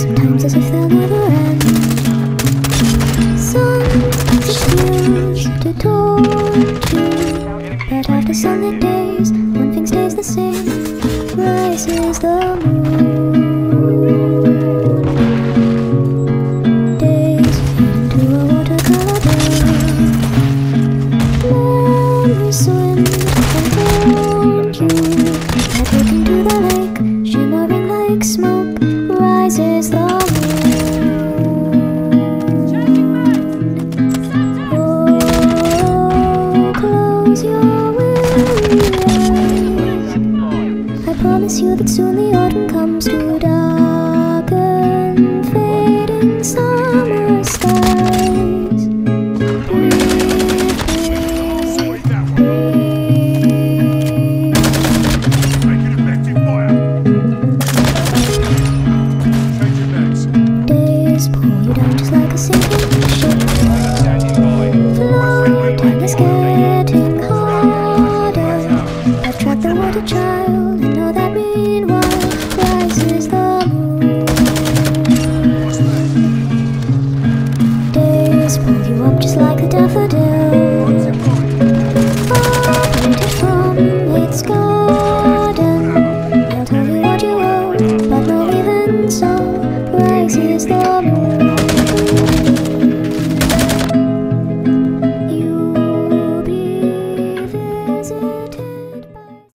Sometimes as if they'll never end. Sun just feels to talk to But after sunny days promise you that soon the autumn comes to darken fading summer skies. Breathe, breathe, breathe. Making effective fire. Changing mags. Days pull you down just like a sinking You warm just like a daffodil.